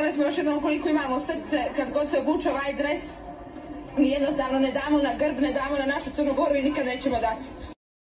Htjeli smo još jednom koliko imamo srce kad god se obuče ovaj dres, mi jednostavno ne damo na grb, ne damo na našu Crnu Goru i nikad nećemo dati.